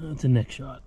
That's a neck shot.